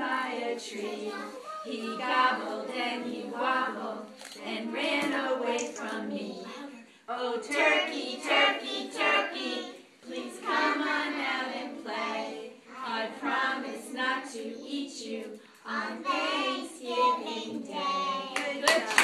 by a tree. He gobbled and he wobbled and ran away from me. Oh, turkey, turkey, turkey, please come on out and play. I promise not to eat you on Thanksgiving Day.